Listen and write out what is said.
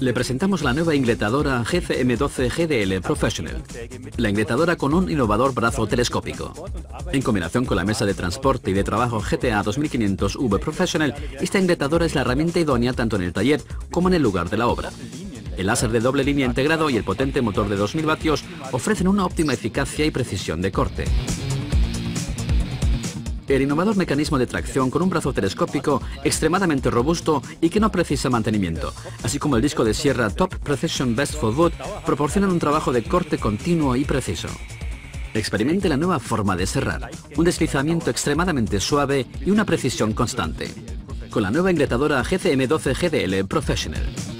Le presentamos la nueva ingletadora GCM12 GDL Professional, la ingletadora con un innovador brazo telescópico. En combinación con la mesa de transporte y de trabajo GTA 2500V Professional, esta ingletadora es la herramienta idónea tanto en el taller como en el lugar de la obra. El láser de doble línea integrado y el potente motor de 2000 vatios ofrecen una óptima eficacia y precisión de corte. El innovador mecanismo de tracción con un brazo telescópico extremadamente robusto y que no precisa mantenimiento, así como el disco de sierra Top Precision Best for Wood, proporcionan un trabajo de corte continuo y preciso. Experimente la nueva forma de cerrar, un deslizamiento extremadamente suave y una precisión constante. Con la nueva ingletadora GCM12 GDL Professional.